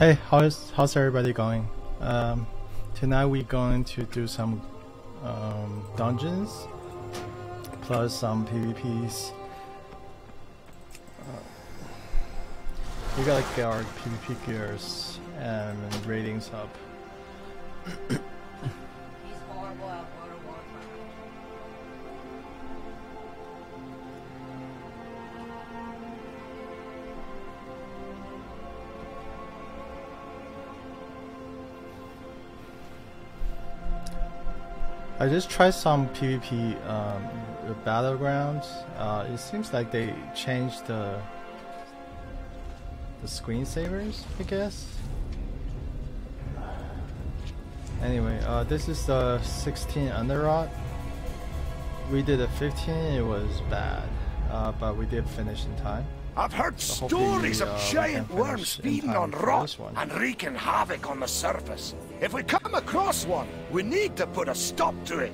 Hey, how's how's everybody going? Um, tonight we're going to do some um, dungeons plus some PvPs. Uh, we gotta get our PvP gears and ratings up. I just tried some PvP um, battlegrounds. Uh, it seems like they changed the the screensavers, I guess. Anyway, uh, this is the 16 Underrot. We did a 15, it was bad, uh, but we did finish in time. I've heard So stories uh, of we giant worms feeding on rot and wreaking havoc on the surface. If we come across one, we need to put a stop to it.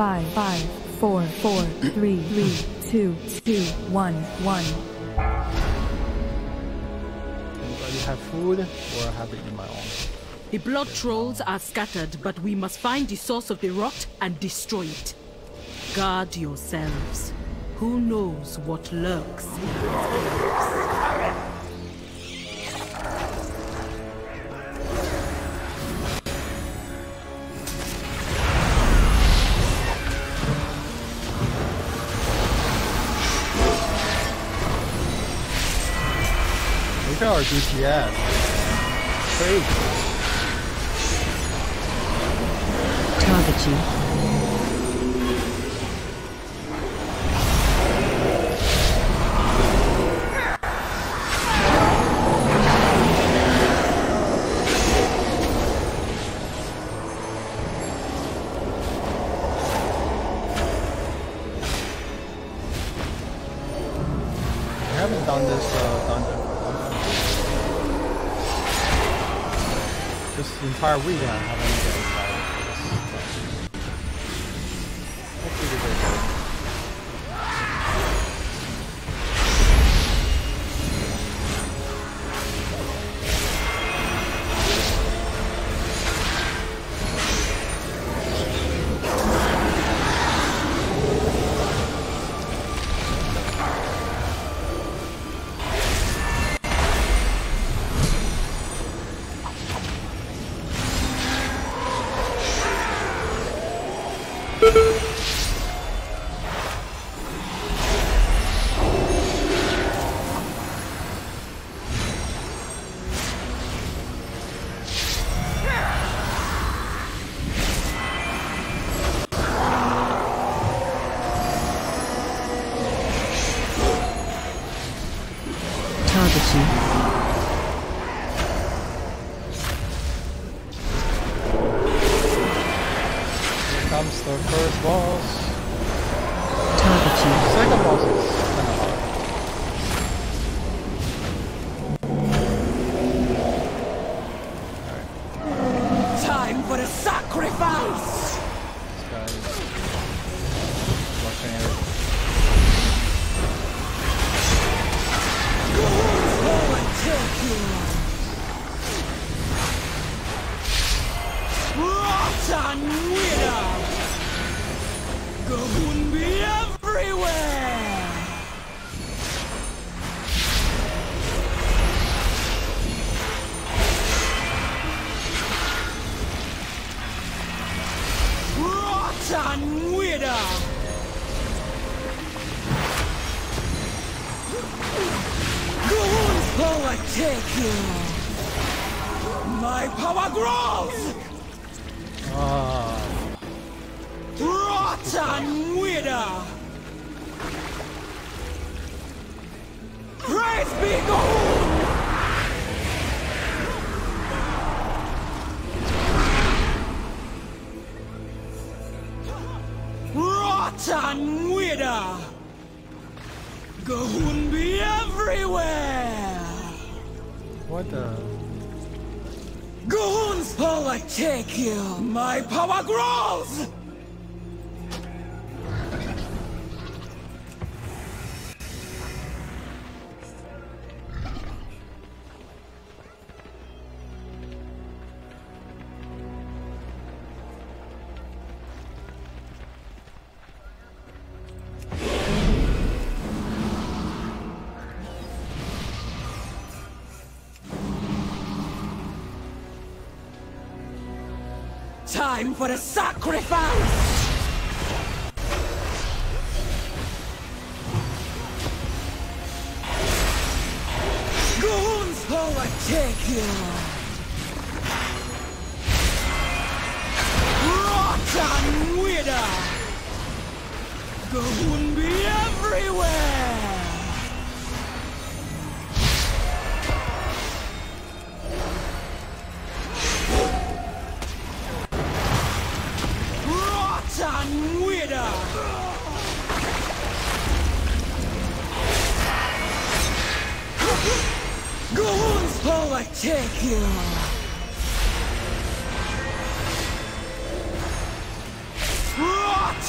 Five, five, four, four, three, three, two, two, one, one. Anybody have food or have it in my own? The blood trolls are scattered, but we must find the source of the rot and destroy it. Guard yourselves. Who knows what lurks in its our DPS. Crazy. Target you. Entire week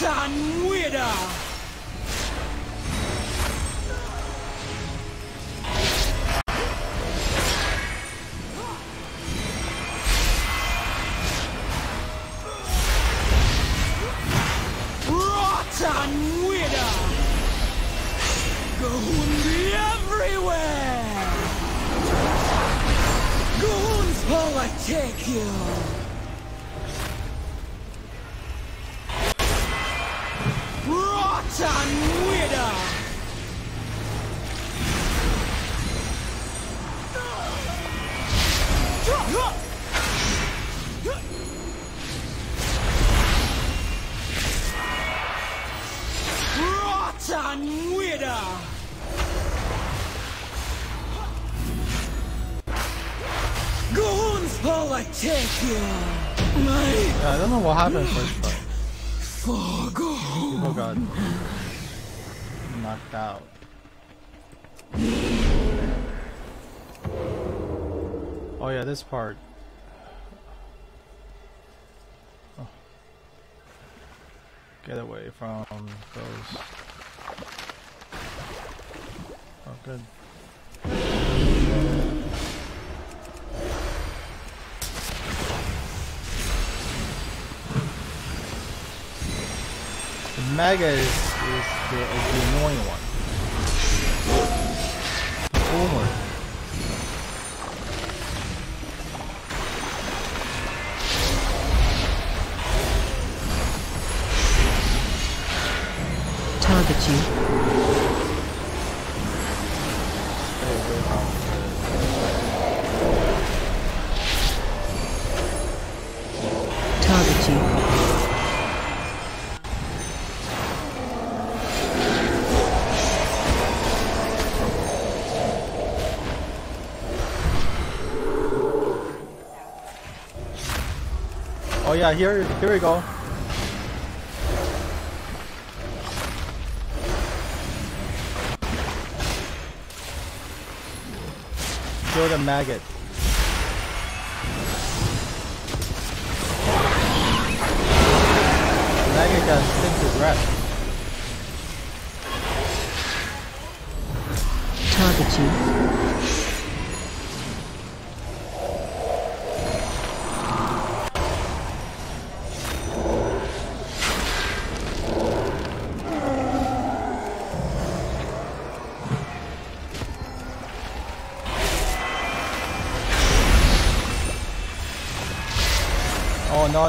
Done weirder! Oh, the first part. Oh god. Oh god. Knocked out. Oh yeah, this part. Get away from those. Oh good. Mega is, is, the, is the annoying one. Boomer. Yeah, here here we go. Kill the maggot. Maggot got stinted breath. Target you.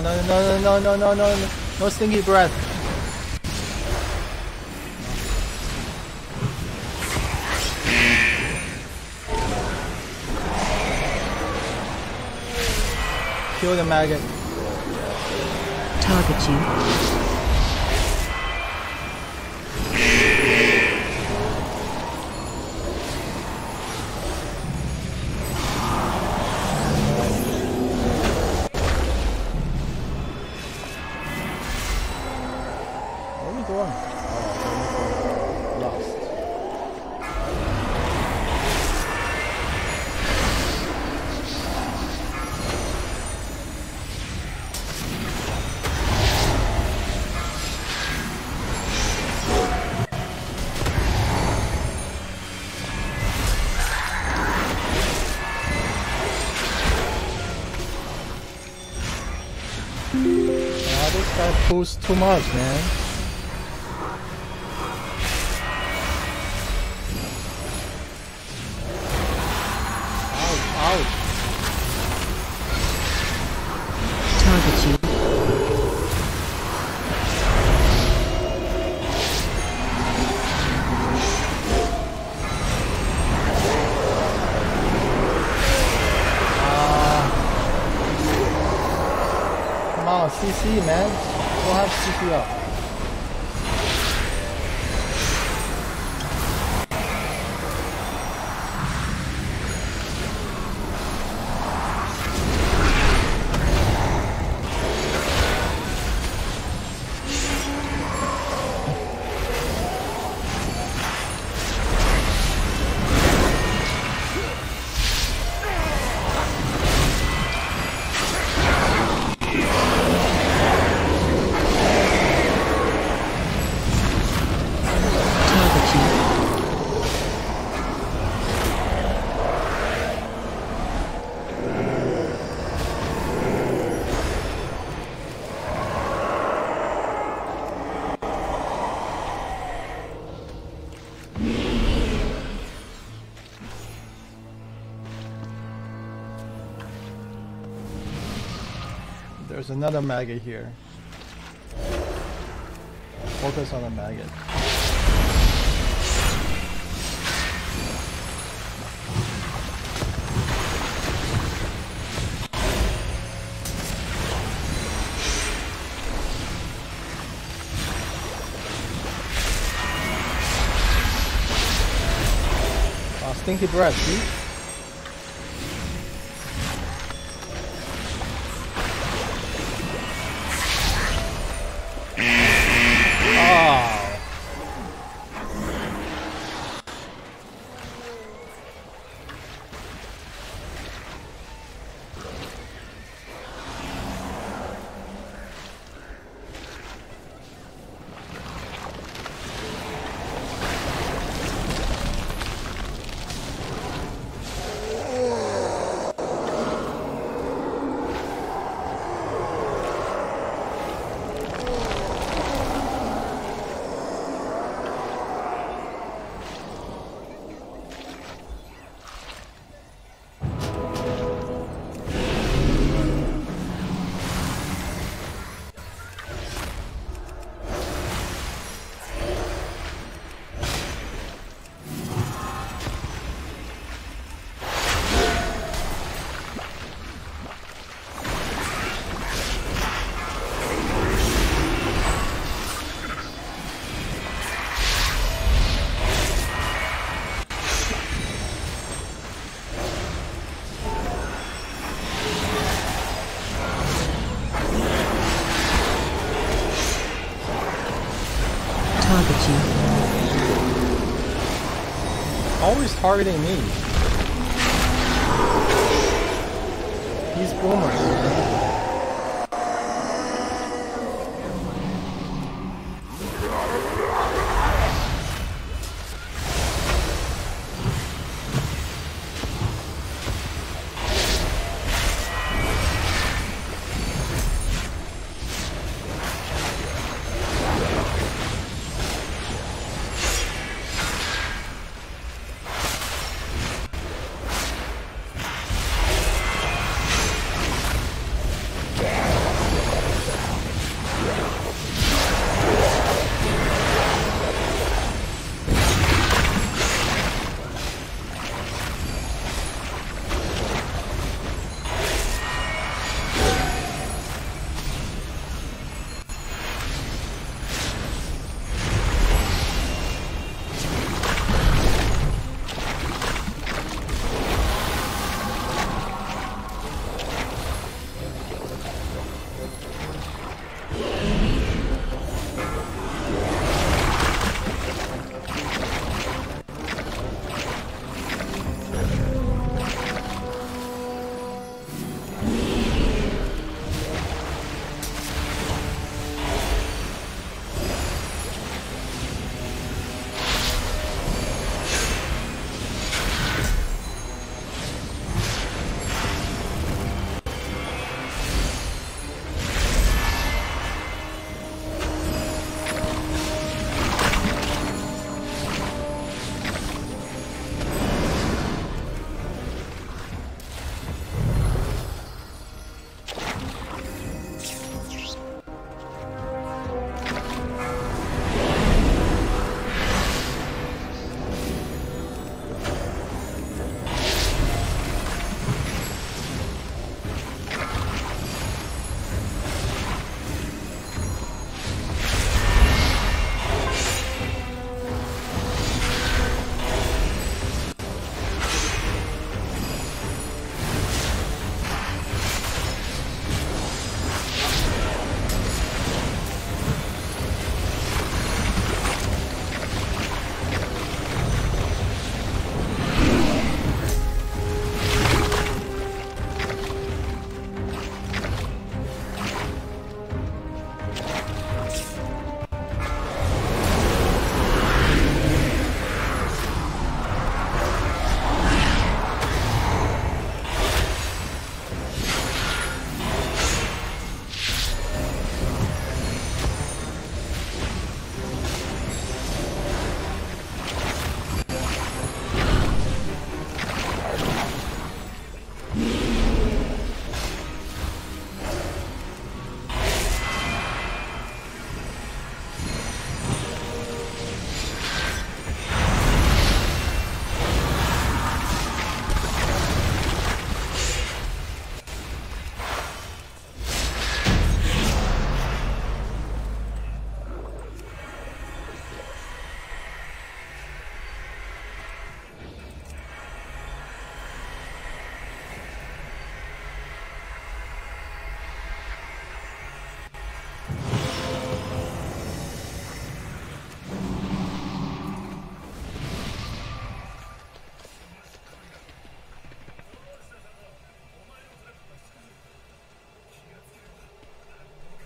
No no no no no no no no no stinky breath. Kill the maggot. Target you. That too much, man. There's another maggot here. Focus on the maggot. Ah, stinky breath, see? Targeting me.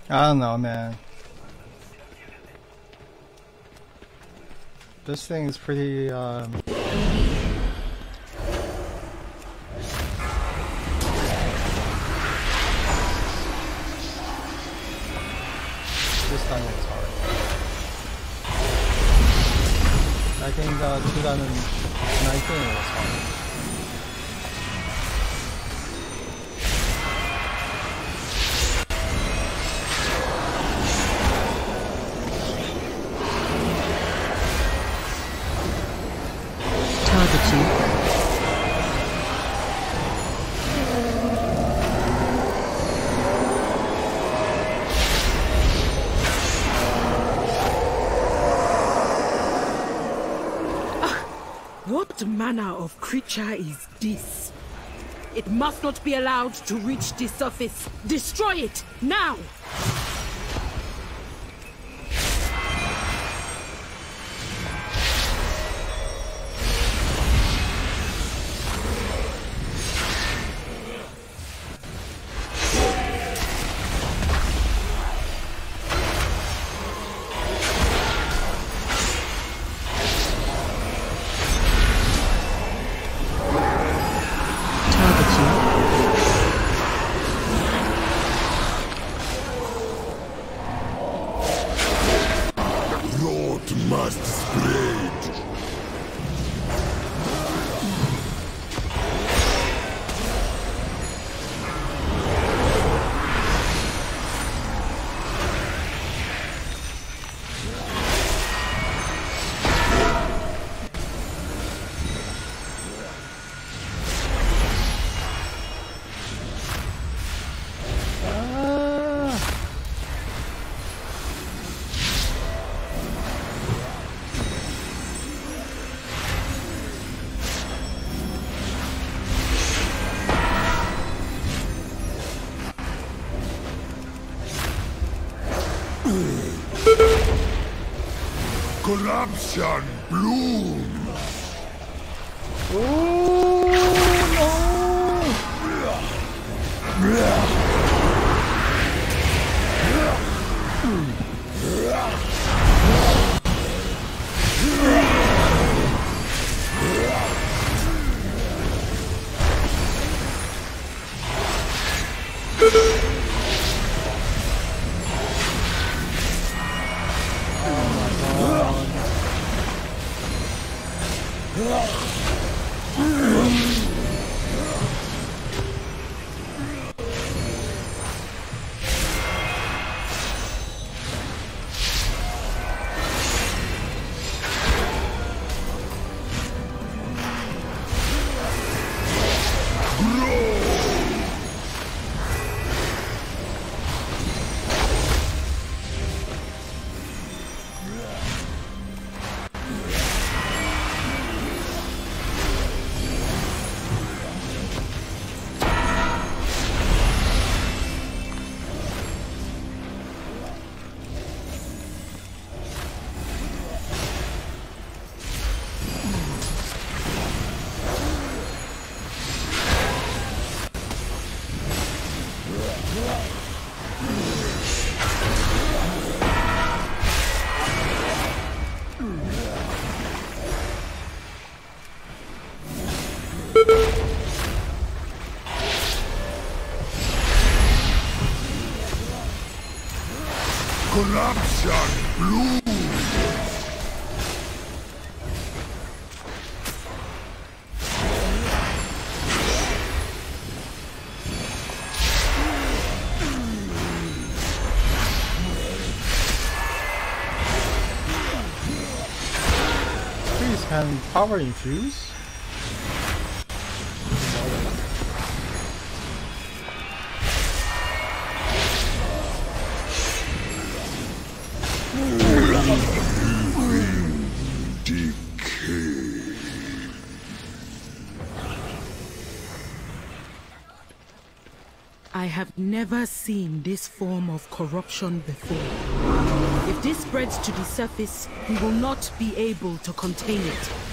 I don't know, man. This thing is pretty, um... This time it's hard. I think uh, 2019 manner of creature is this? It must not be allowed to reach the surface. Destroy it, now! Corruption bloom. Power infuse? I have never seen this form of corruption before. If this spreads to the surface, we will not be able to contain it.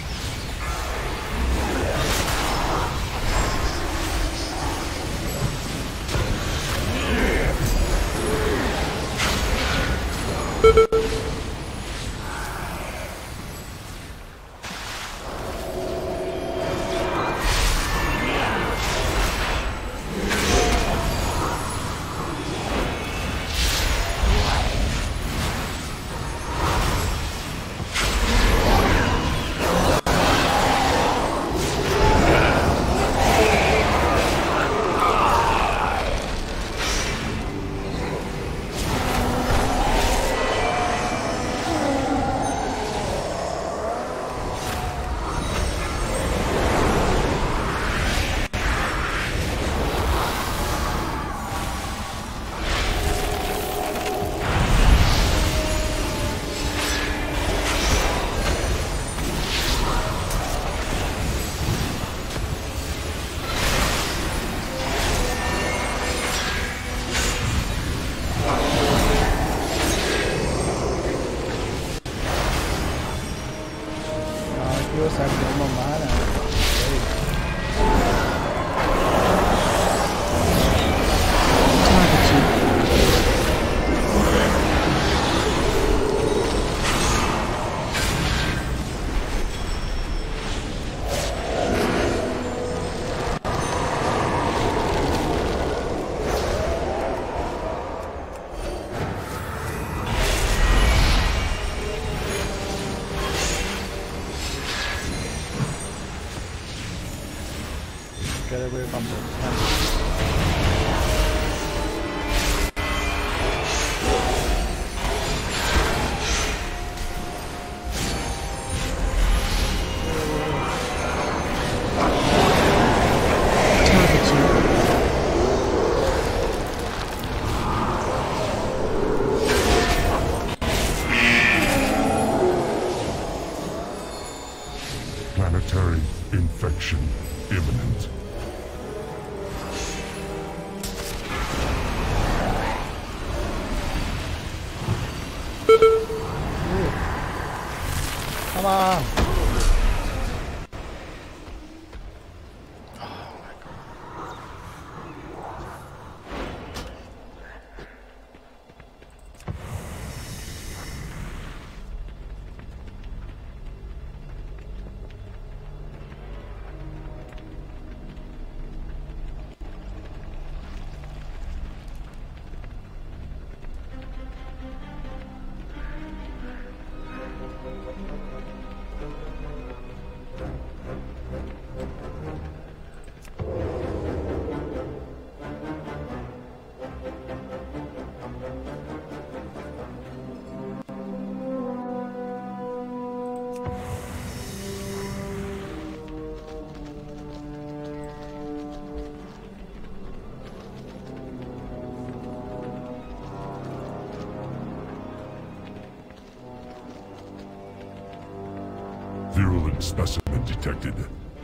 Specimen detected.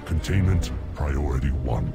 Containment priority one.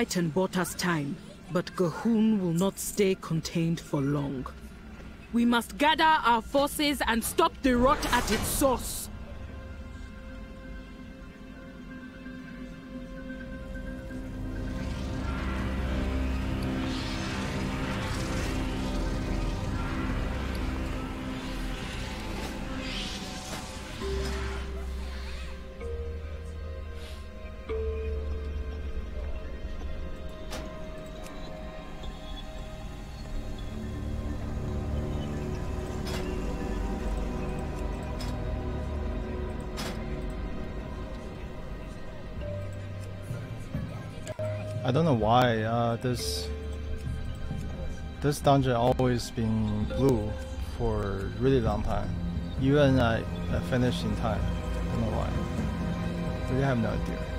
Titan bought us time, but G'huun will not stay contained for long. We must gather our forces and stop the rot at its source. Don't know why uh, this this dungeon always been blue for really long time. Even I, I finished in time. I don't know why. Really have no idea.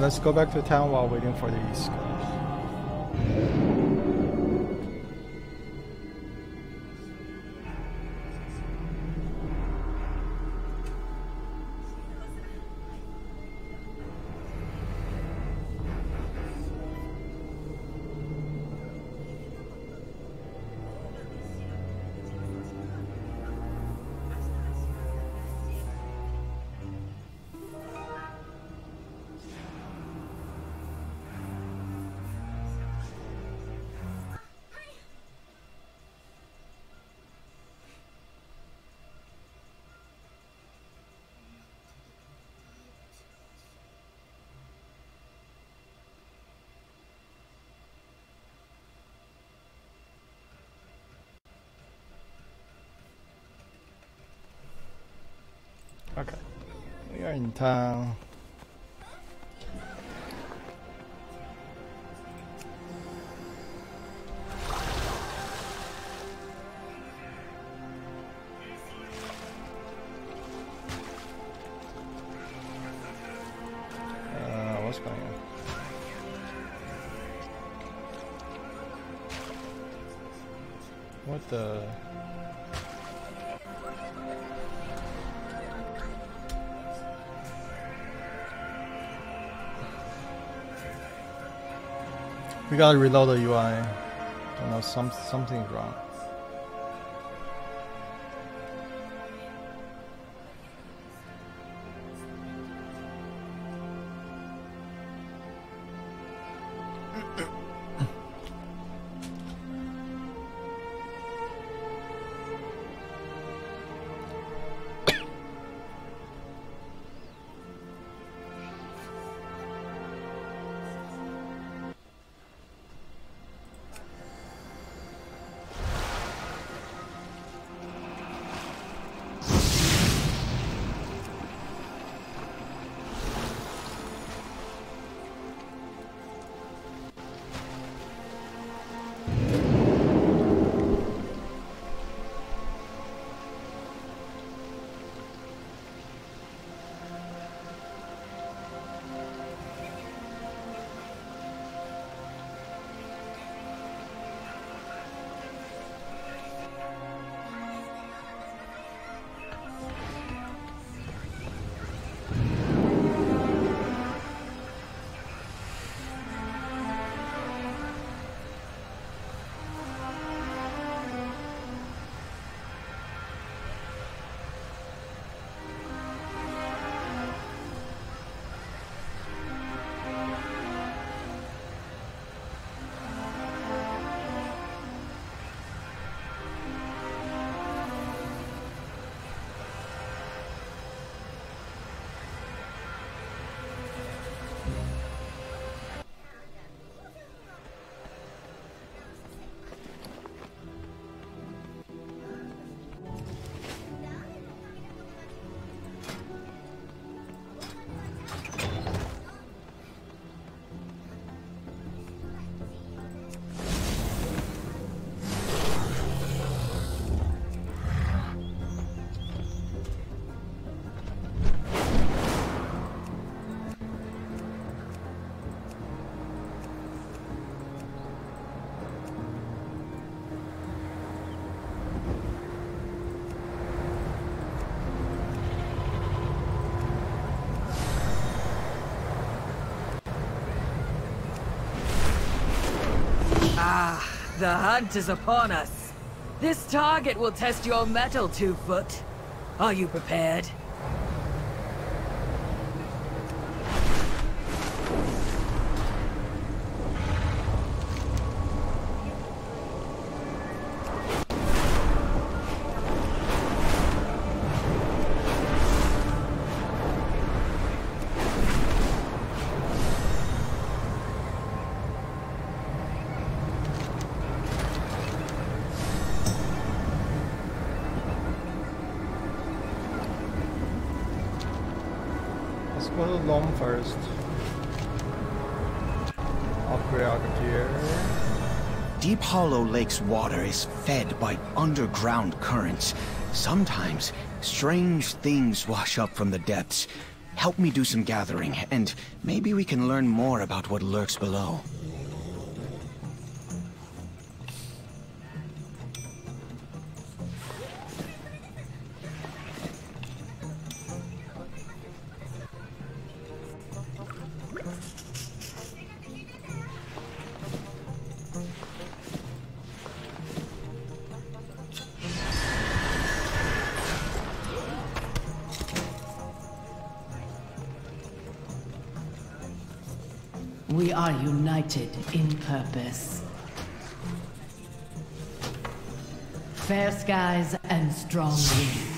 Let's go back to town while waiting for the East. In town. Gotta reload the UI. I don't know, some something's wrong. The hunt is upon us. This target will test your mettle, Two-Foot. Are you prepared? First. Upgrade. Deep Hollow Lake's water is fed by underground currents. Sometimes, strange things wash up from the depths. Help me do some gathering, and maybe we can learn more about what lurks below. Purpose. Fair skies and strong winds.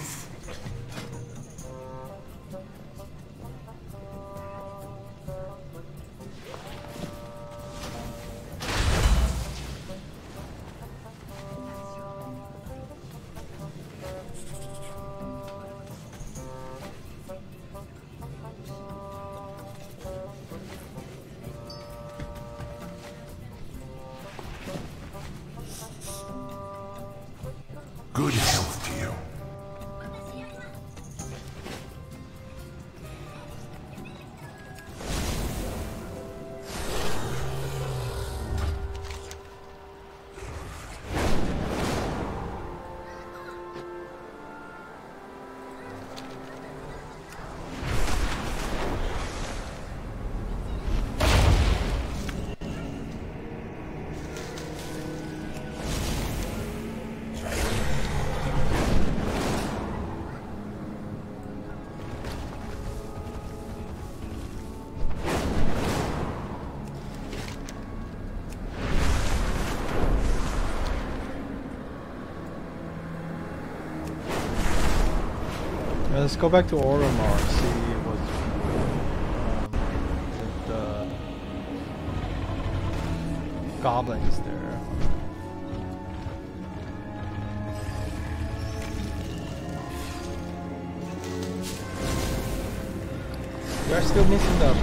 Let's go back to Oromar, see what um, the goblins there. We are still missing the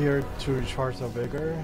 here to recharge the vigor.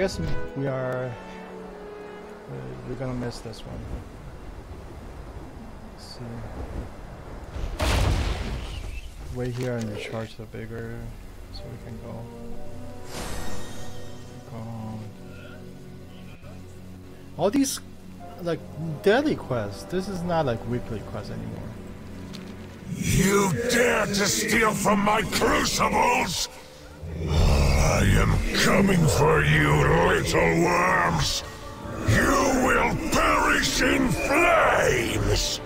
Guess we are. uh, We're gonna miss this one. Let's see. Wait here and recharge the vigor. So we can go. Go. All these like daily quests. This is not like weekly quests anymore. You dare to steal from my crucibles? I am coming for you, little worms! You will perish in flames!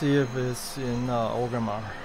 See if it's in uh.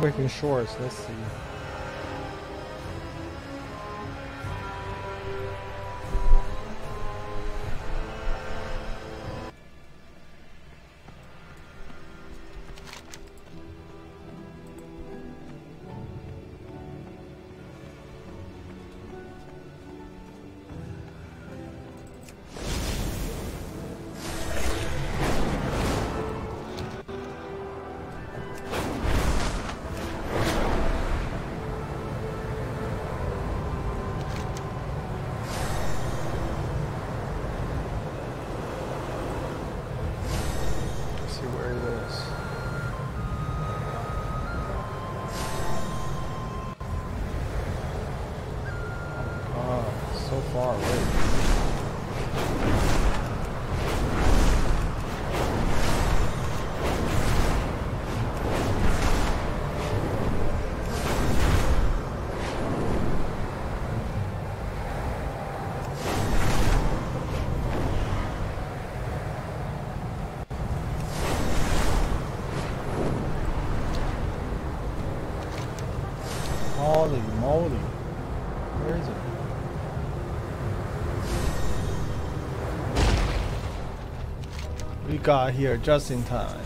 See Waking Shores. Let's see. Got here just in time.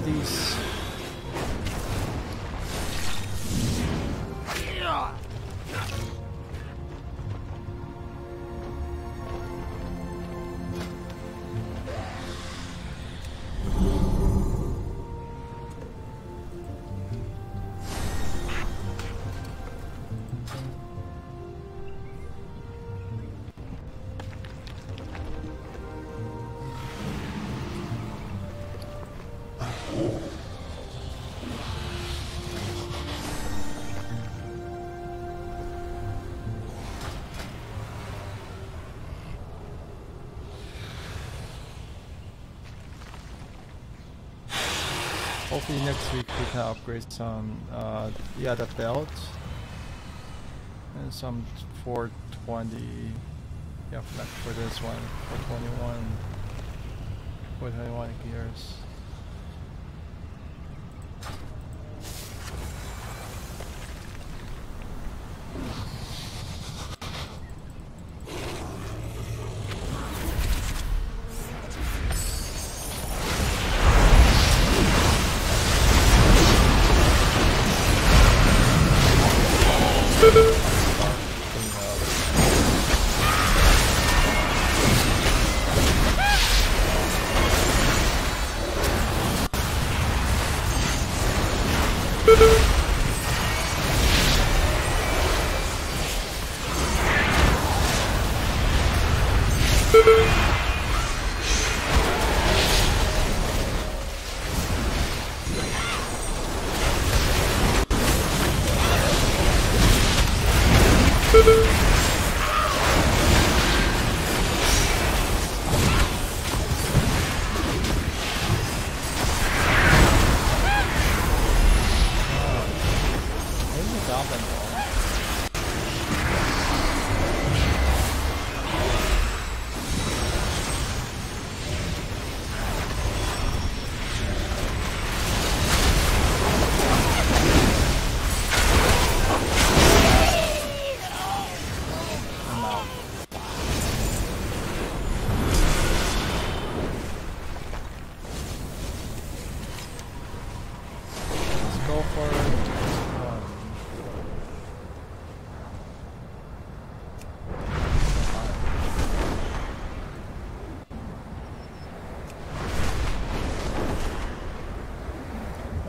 We Hopefully next week we can upgrade some, uh, yeah, the belt and some 420. Yeah, for this one, 421, 421 gears.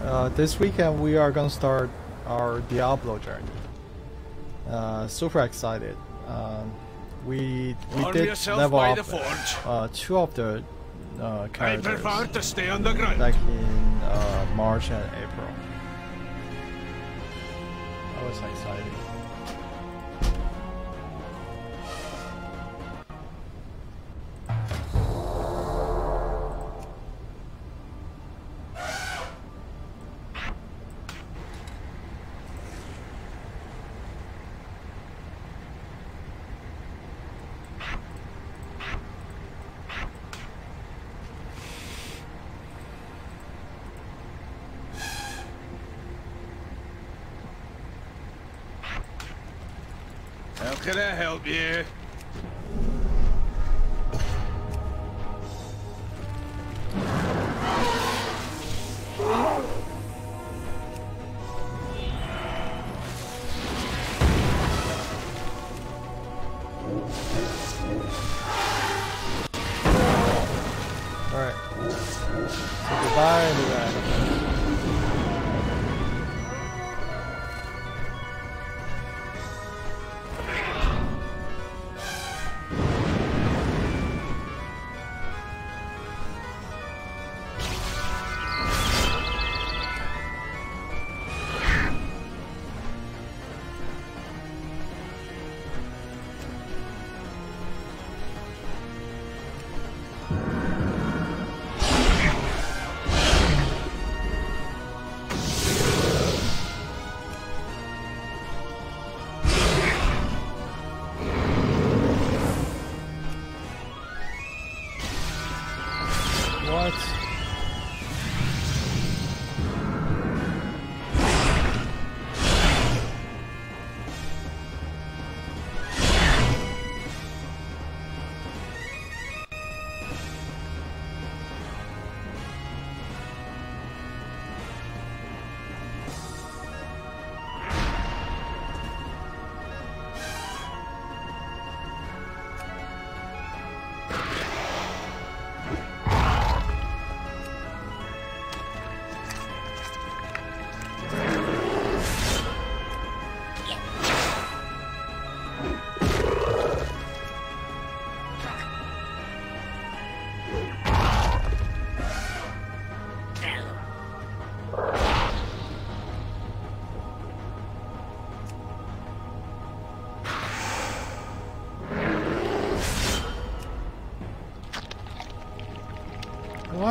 Uh, this weekend we are gonna start our Diablo journey. Uh, super excited. Um, we we Warm did level up uh, two of the uh, I characters prefer to stay on the ground. like in uh, March and April. That was exciting. Can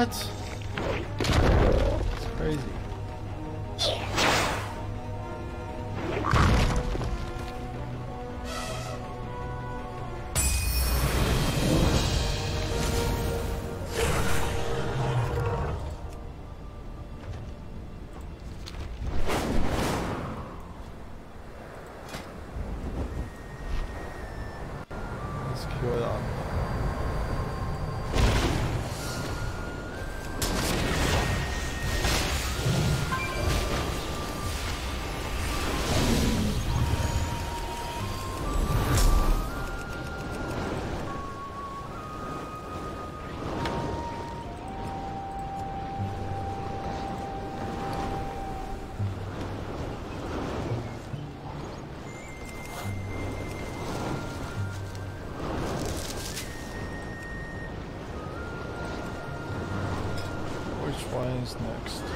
What? Next?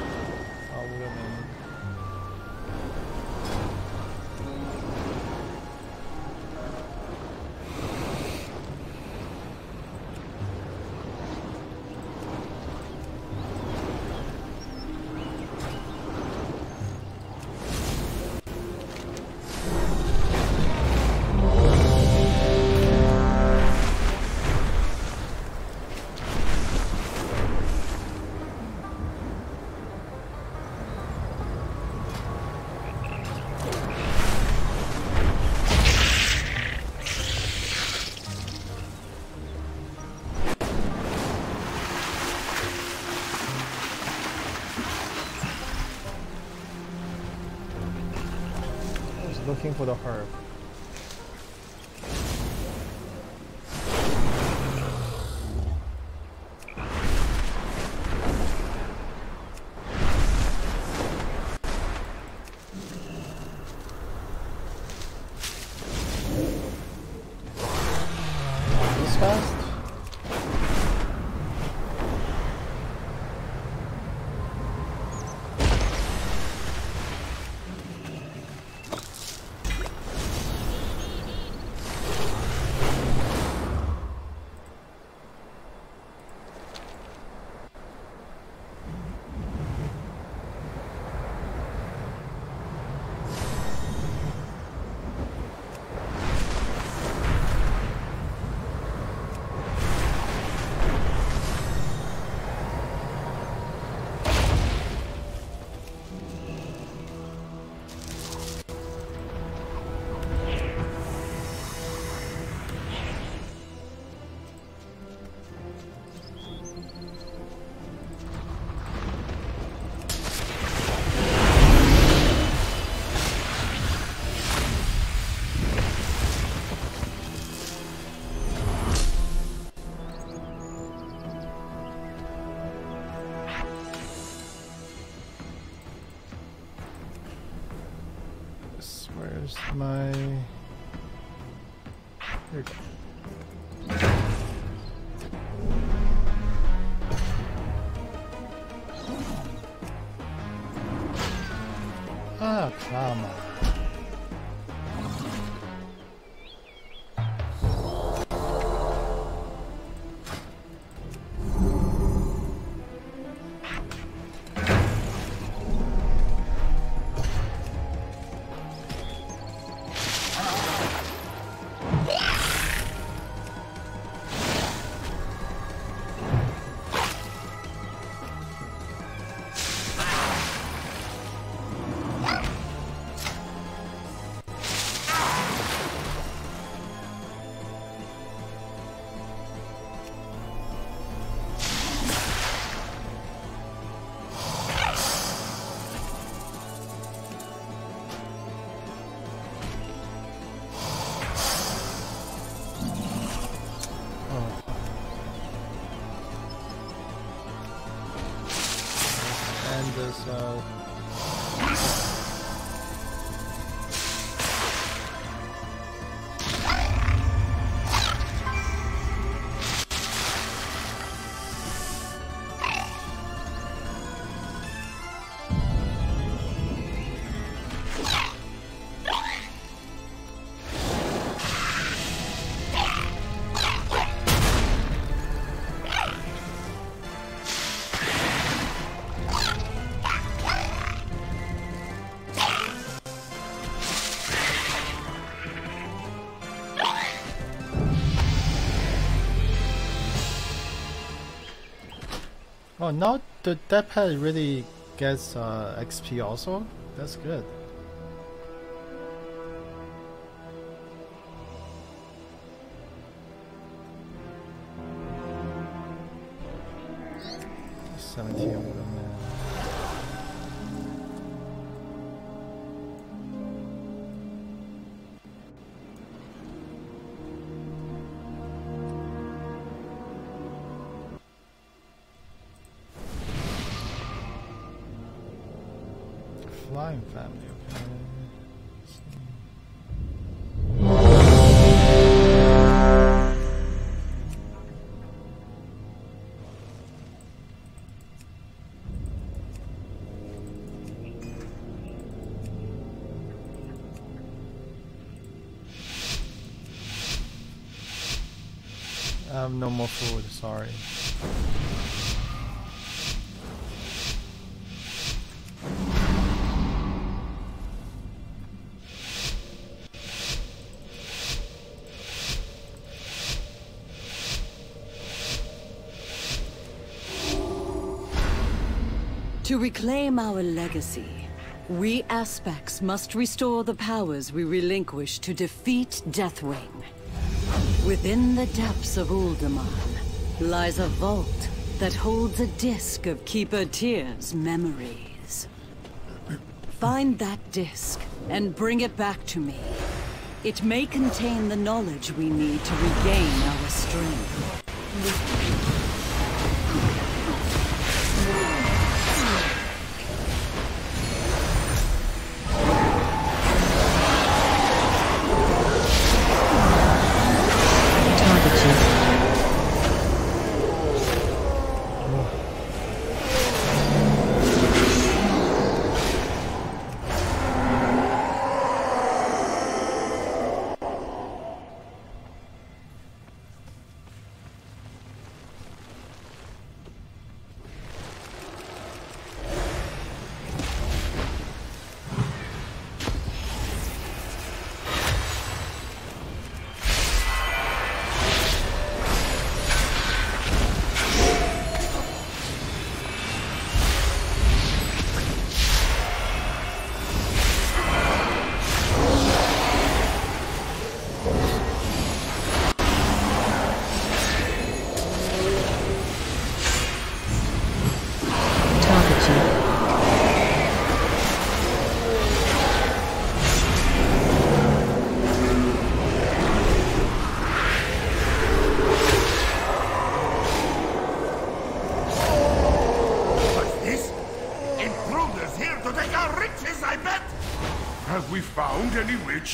Looking for the herb. Come on. Oh, now the that pet really gets uh, XP also. That's good. Sorry. To reclaim our legacy, we aspects must restore the powers we relinquished to defeat Deathwing. Within the depths of Uldaman lies a vault that holds a disc of Keeper Tyr's memories. Find that disc and bring it back to me. It may contain the knowledge we need to regain our strength.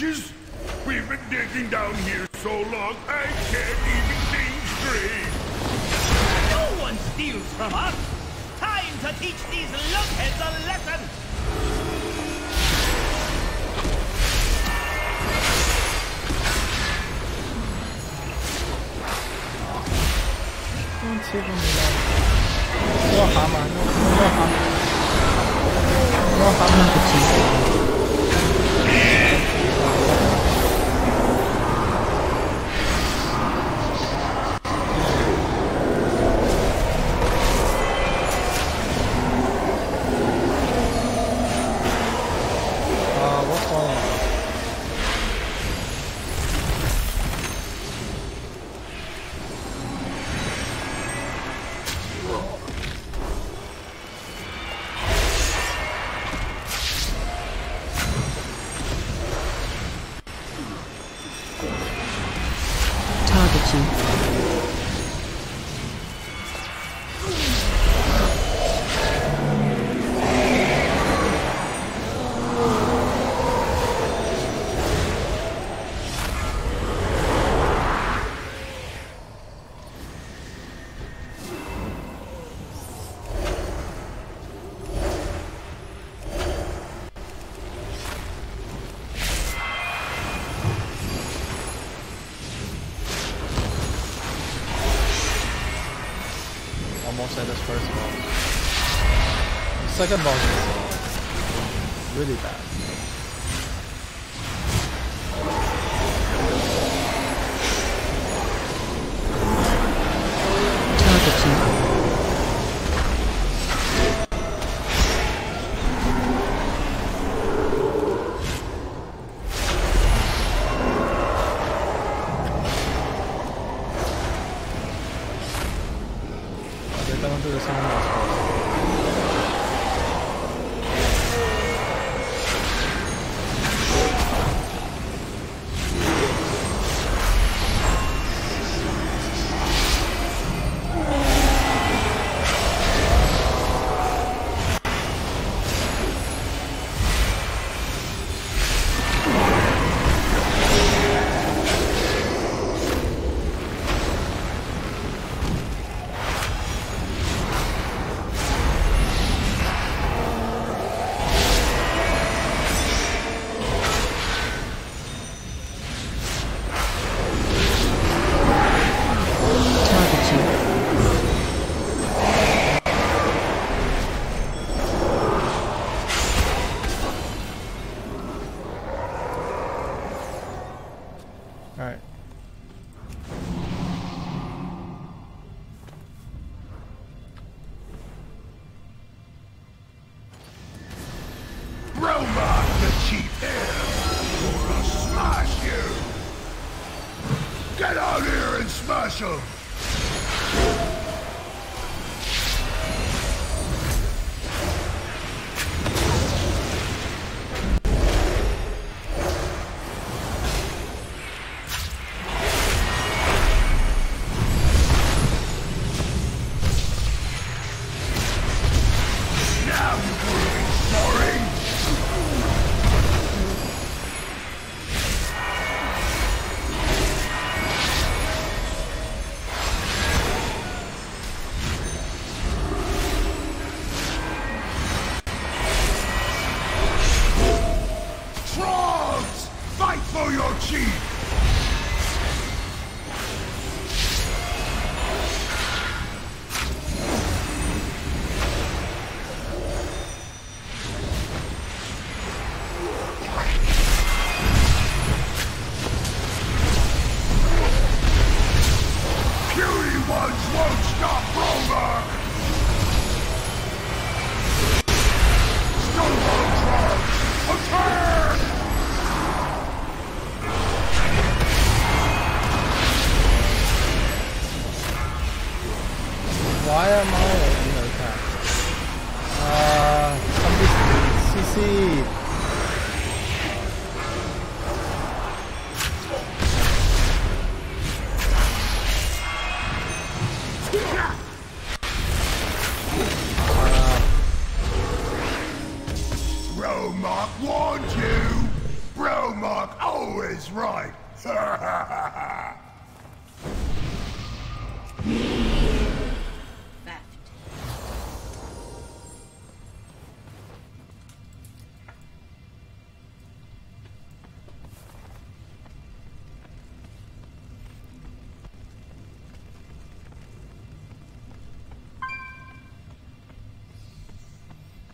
Any 再更保值。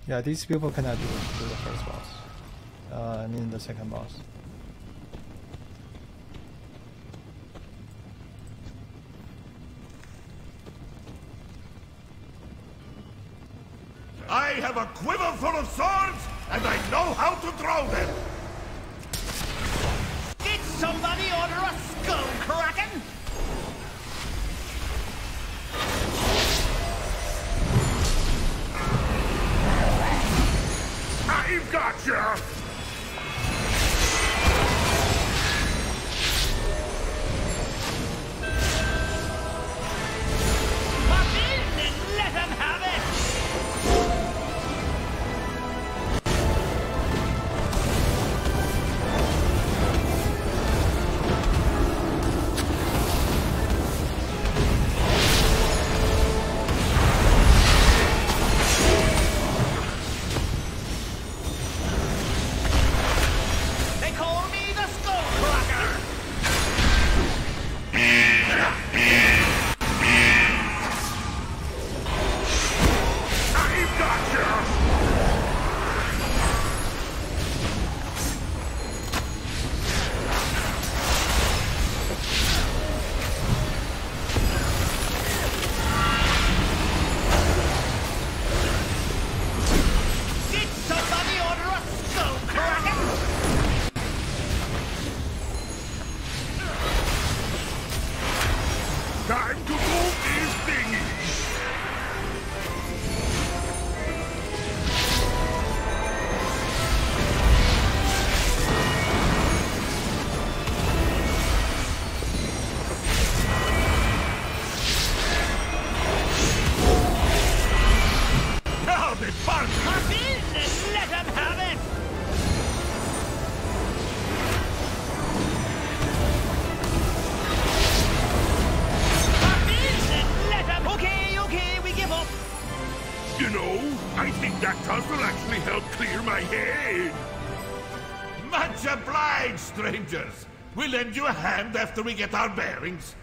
Yeah, these people cannot do, do the first boss. Uh, I mean the second boss. I have a quiver full of swords, and I know how to throw them! I've got you! we lend you a hand after we get our bearings?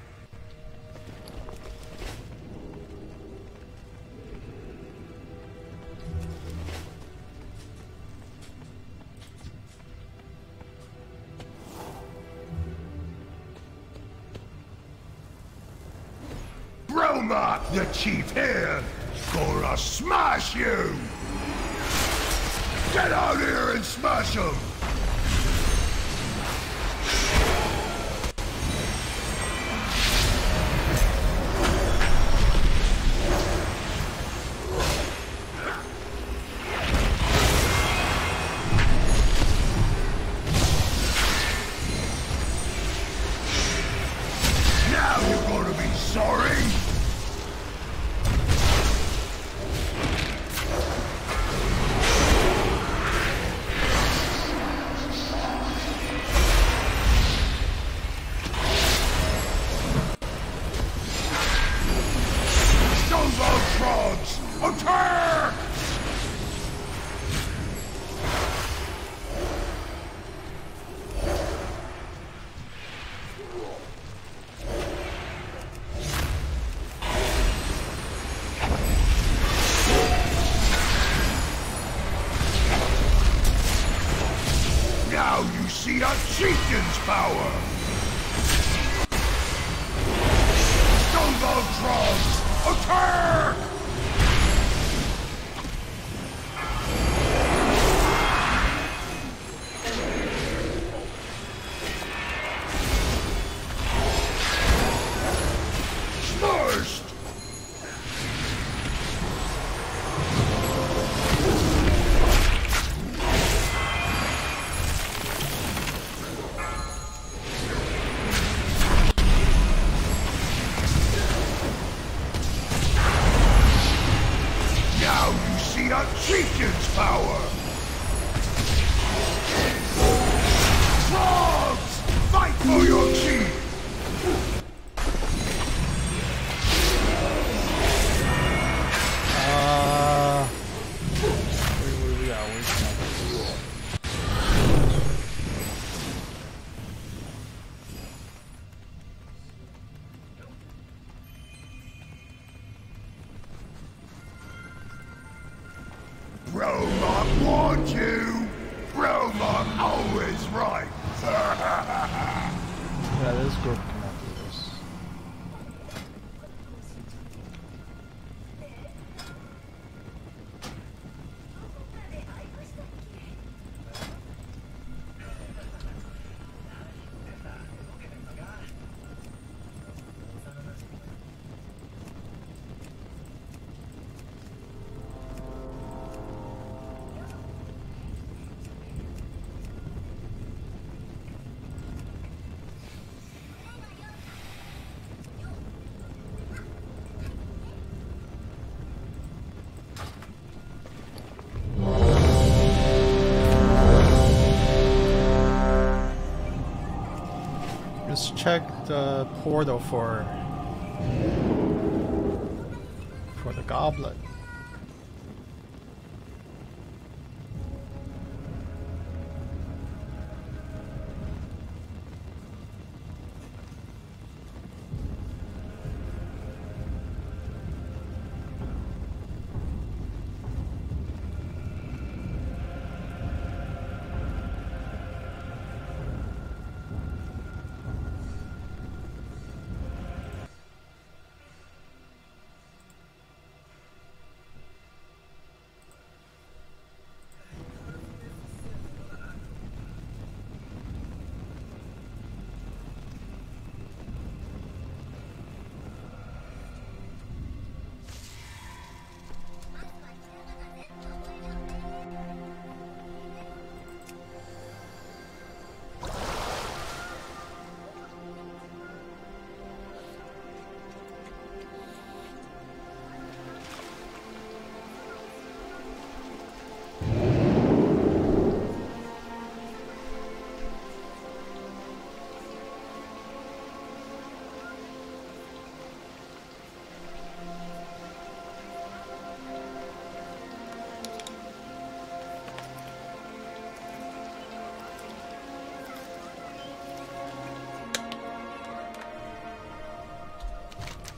Uh, the portal for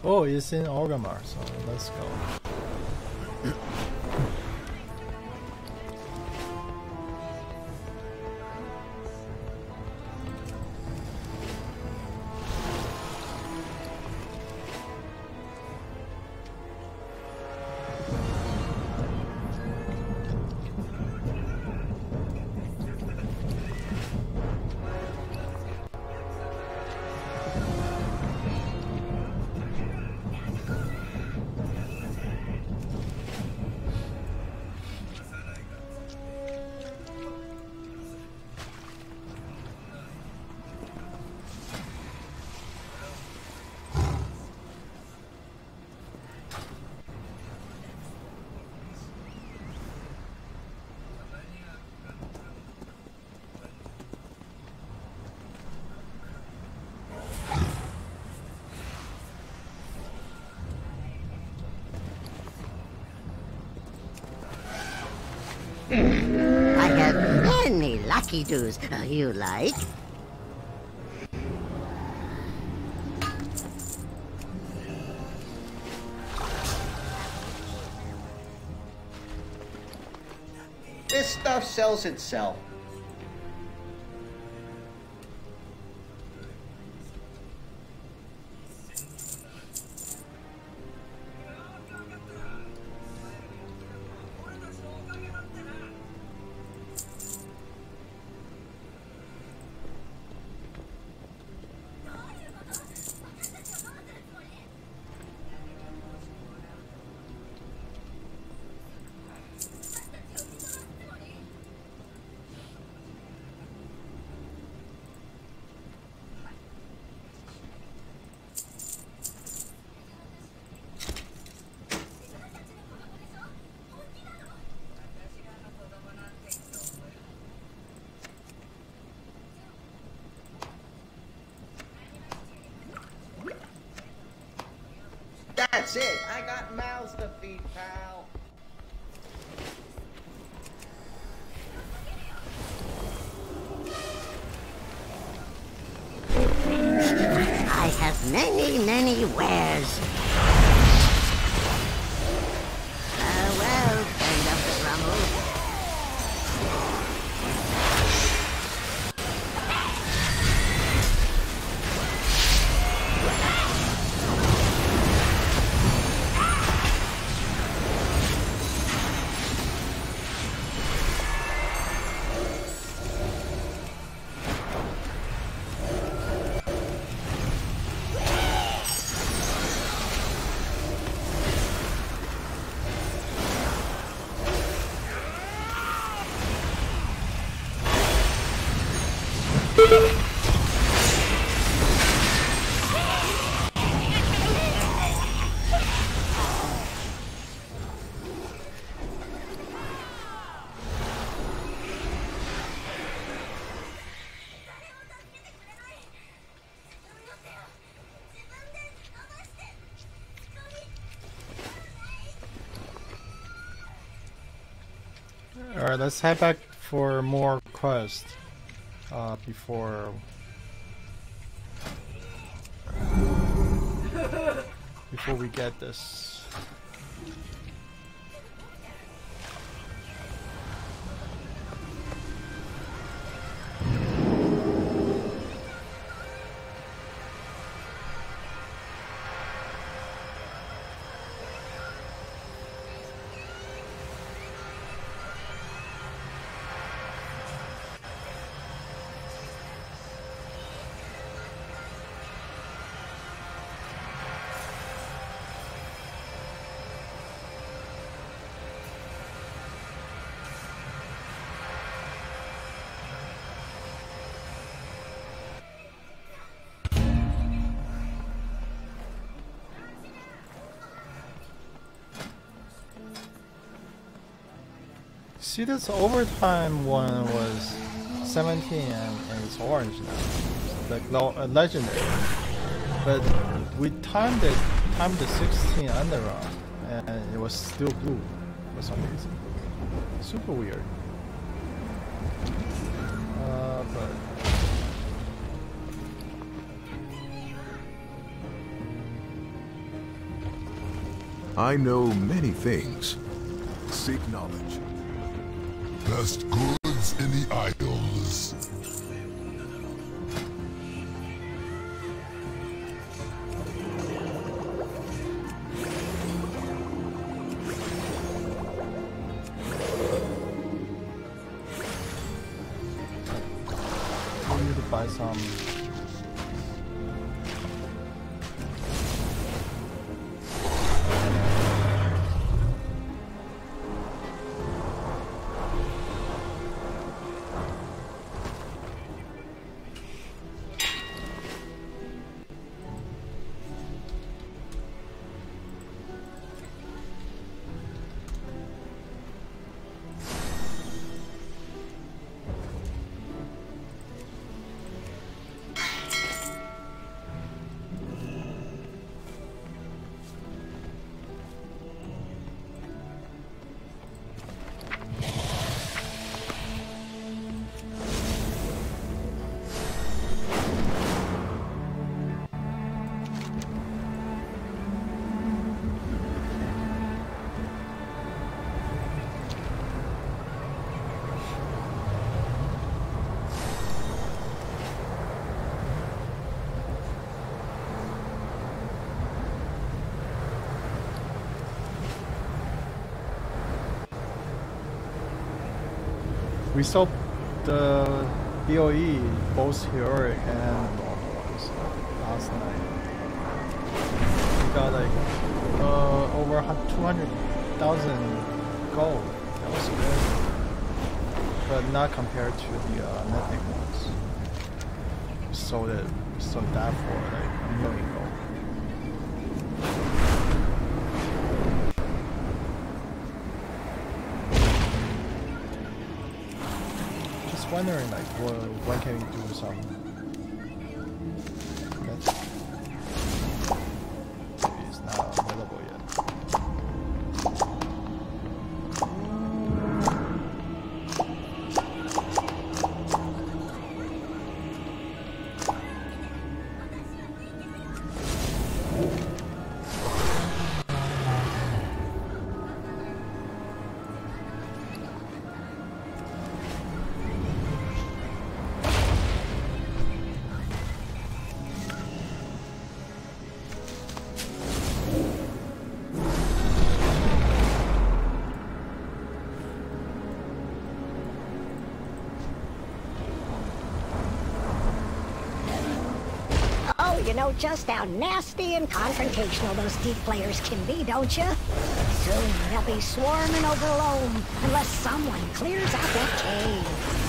Oh, it's in Orgrimmar, so let's go. Uh, you like. This stuff sells itself. That's it. I got mouths to feed, pal. I have many, many wares. Alright, let's head back for more quests uh, before before we get this. See, this overtime one was 17 and, and it's orange now, like lo- uh, legendary. But we timed it, timed the 16 under underground, and it was still blue for some reason. Super weird. Uh, but I know many things. Seek knowledge. Best goods in the Isles. we need to buy some. We saw the BOE, both heroic and last night. We got like uh, over 200,000 gold. That was good. But not compared to the uh, mythic ones. We sold it, sold that for like a million gold. Just wondering like what, when can we do some know just how nasty and confrontational those deep players can be, don't you? Soon they'll be swarming over Loamm unless someone clears out that cave.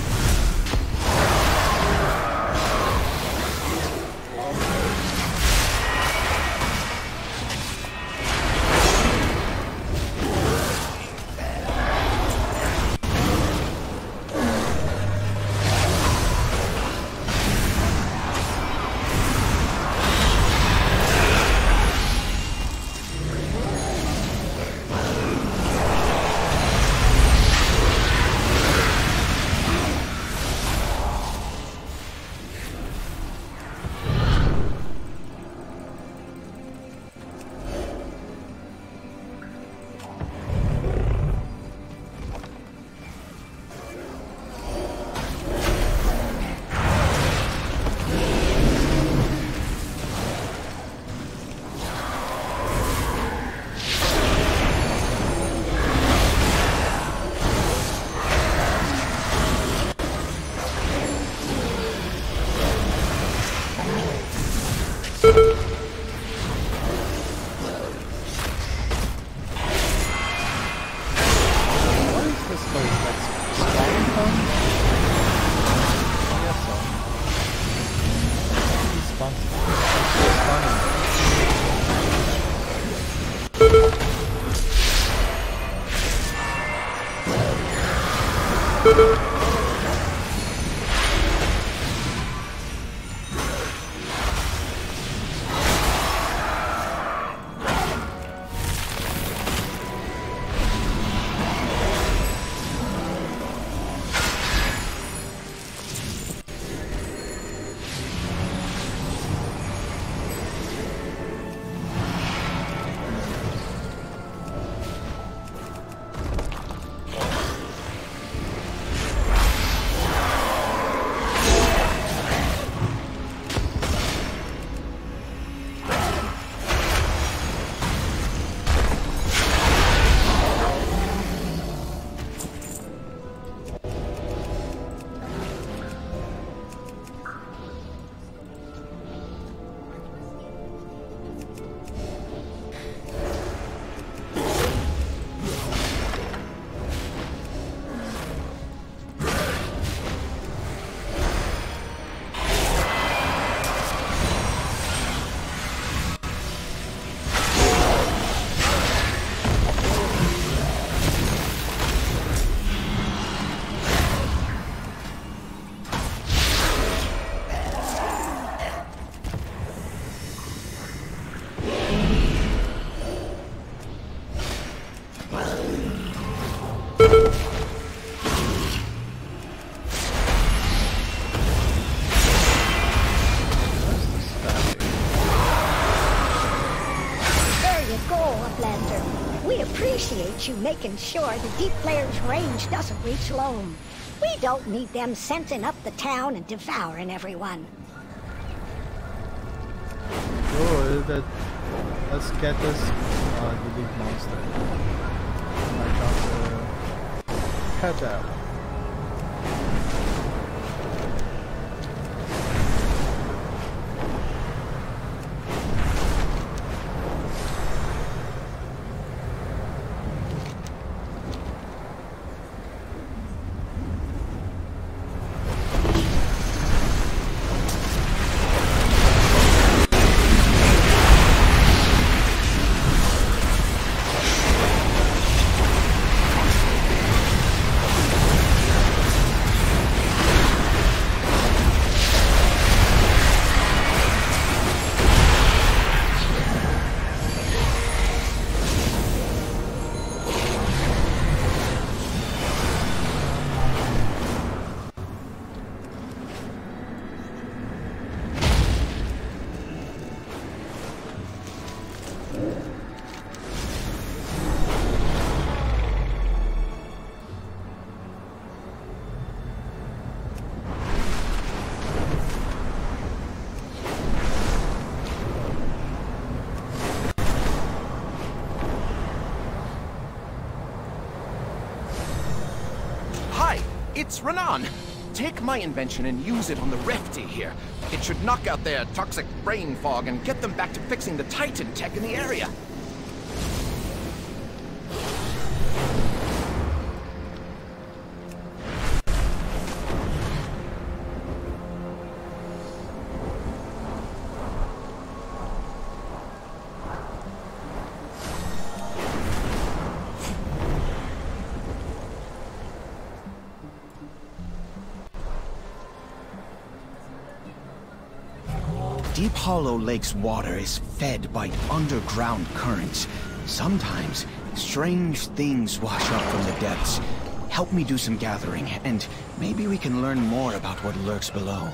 Making sure the deep player's range doesn't reach Loamm. We don't need them scenting up the town and devouring everyone. Oh, that. Let's get this uh, unique monster. I got the Renan. Take my invention and use it on the Refty here. It should knock out their toxic brain fog and get them back to fixing the Titan tech in the area. Hollow Lake's water is fed by underground currents. Sometimes, strange things wash up from the depths. Help me do some gathering, and maybe we can learn more about what lurks below.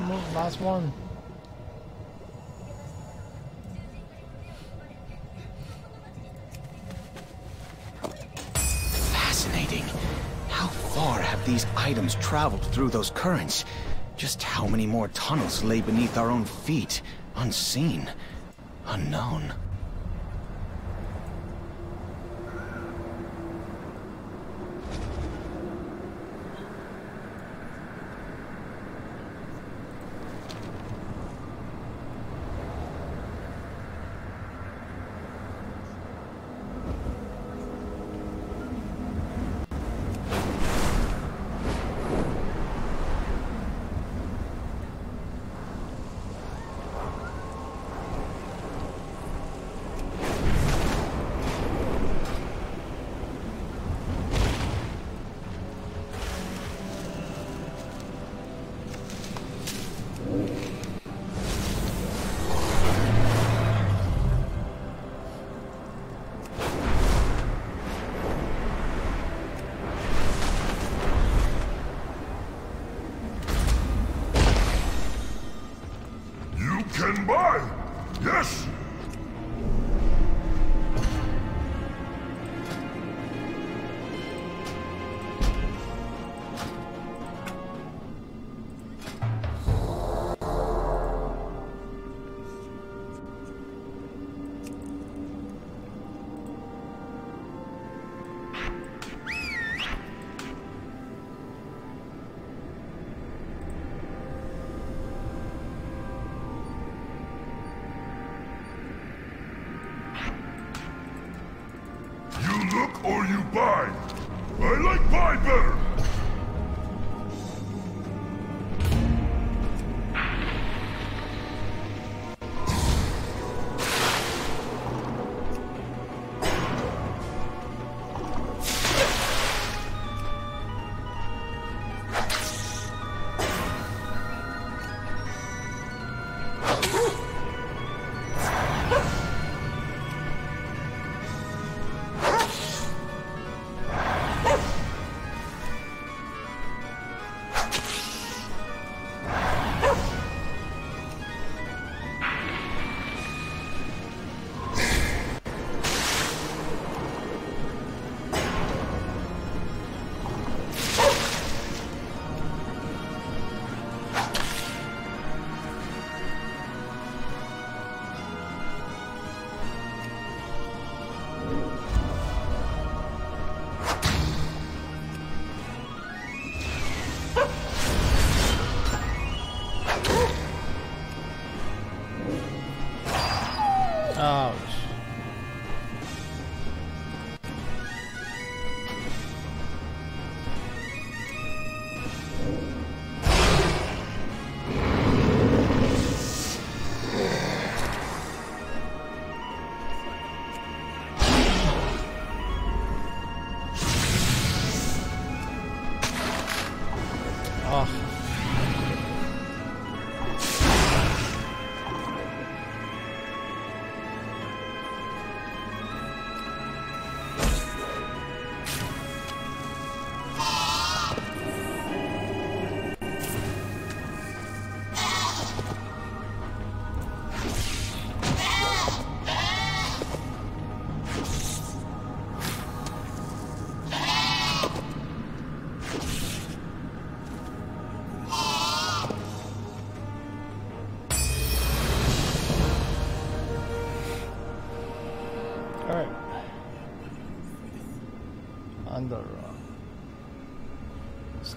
Last move, last one. Fascinating. How far have these items traveled through those currents? Just how many more tunnels lay beneath our own feet, unseen, unknown?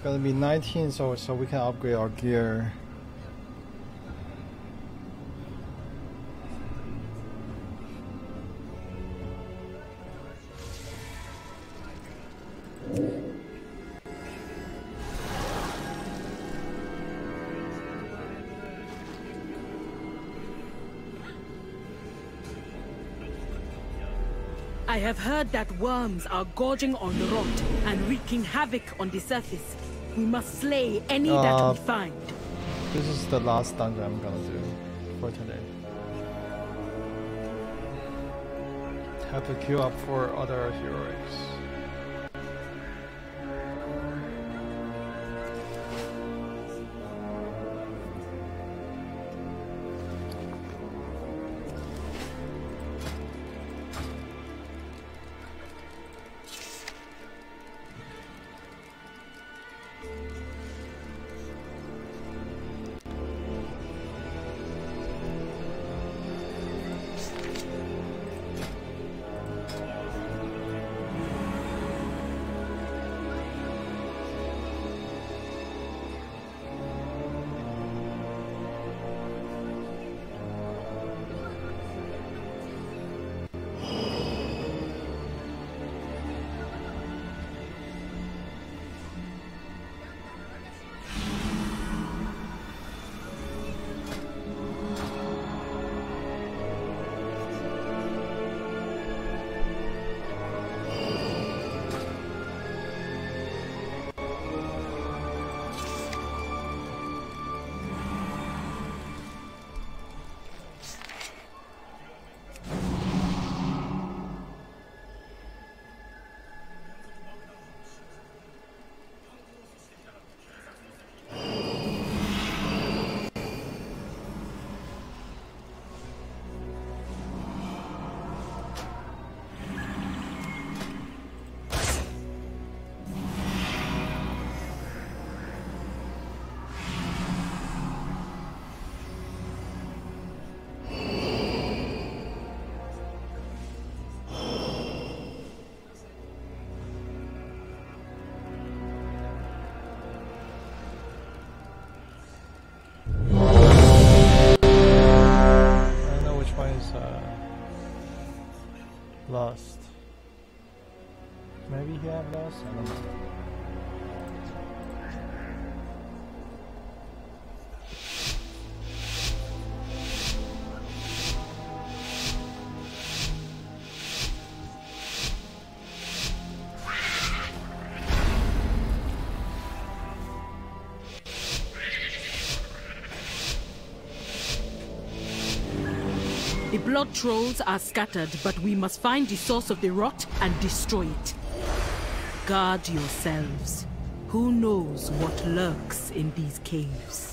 Gonna be 19 so so we can upgrade our gear. I have heard that worms are gorging on the rot and wreaking havoc on the surface. We must slay any Uh, that we find. This is the last dungeon I'm gonna do for today. Have to queue up for other heroics. The blood trolls are scattered, but we must find the source of the rot and destroy it. Guard yourselves. Who knows what lurks in these caves?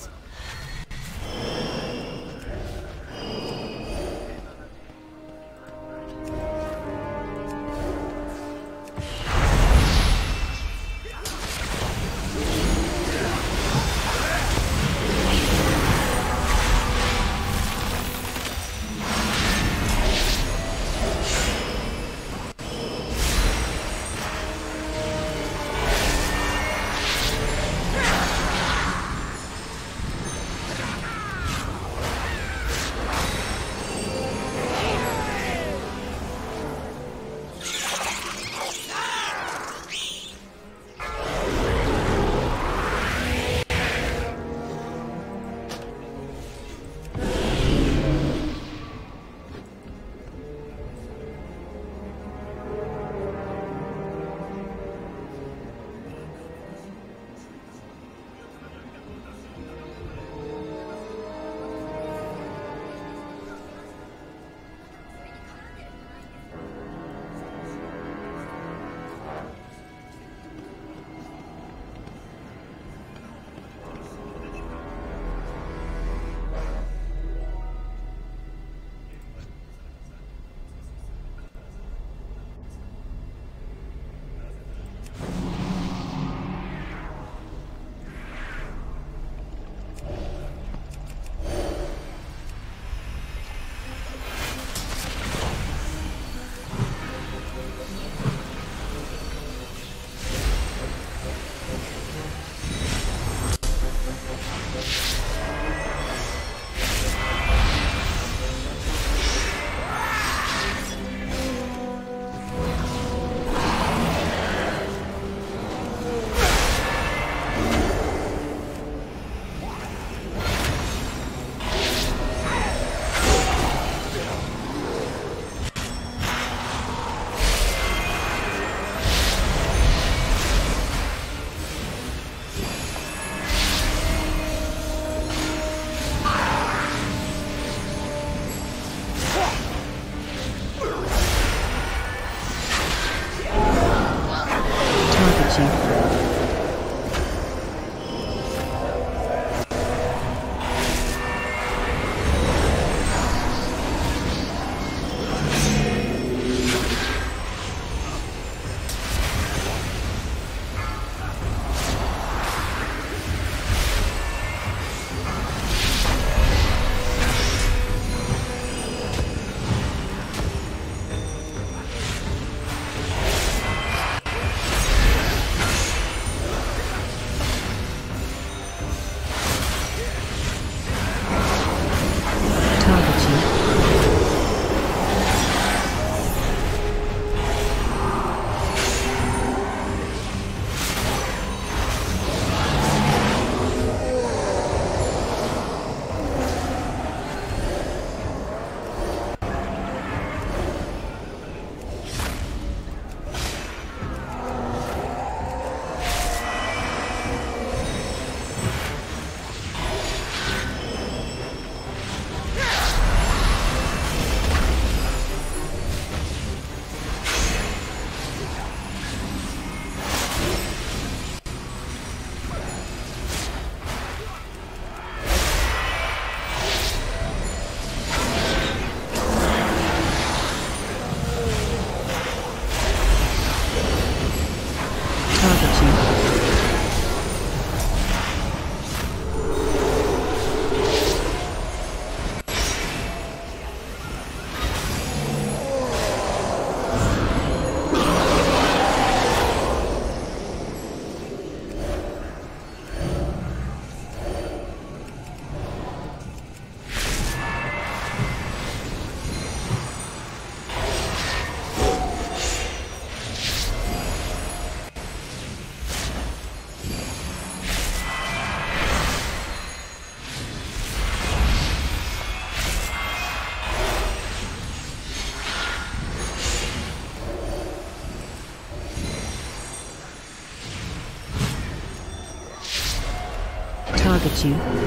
Target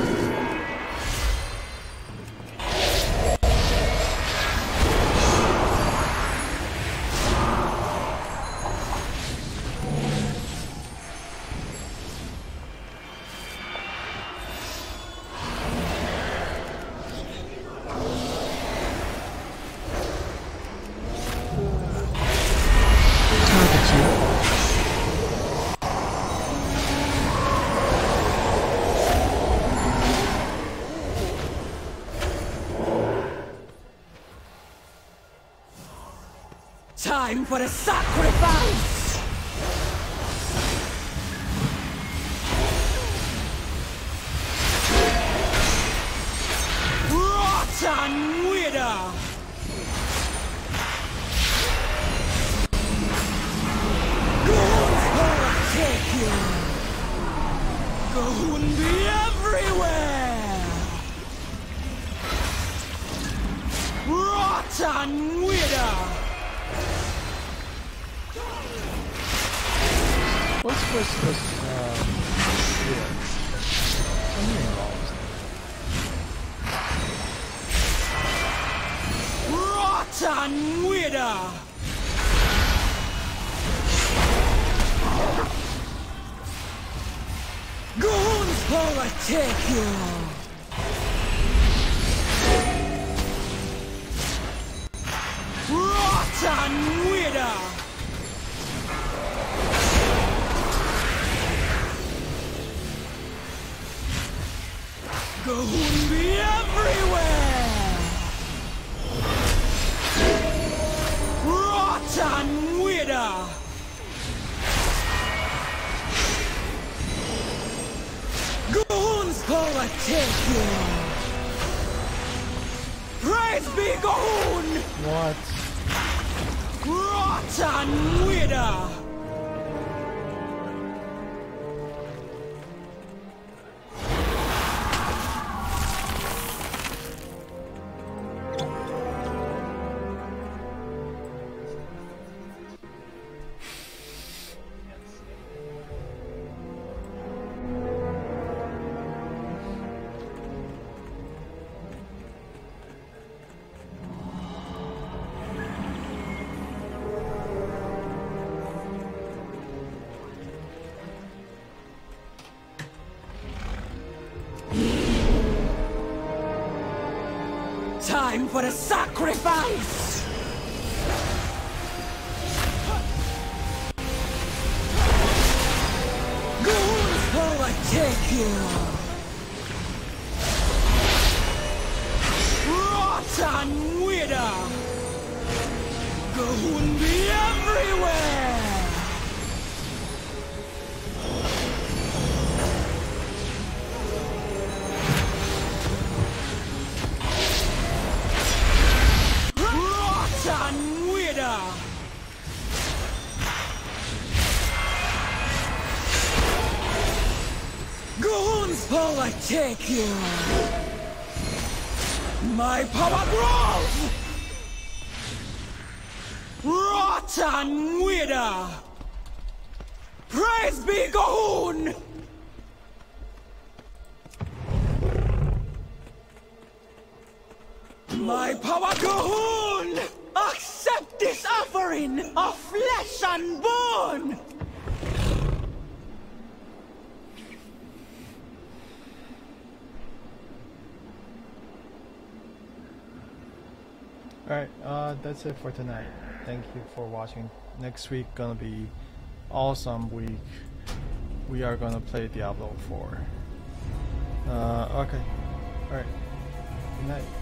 For a sacrifice! Rotten! G'huun be everywhere! Rotten Wither! This, um, yeah. Something. Rotten Wither! G'huun's overtake you! Rotten Wither! G'huun be everywhere! Rotten Wither! G'huun's overtake you! Praise be G'huun! What? Rotten Wither! Overtake you! My power grows! Rotten Wither! Praise be G'huun! That's it for tonight. Thank you for watching. Next week gonna be awesome week. We are gonna play Diablo 4. Uh, okay. Alright. Good night.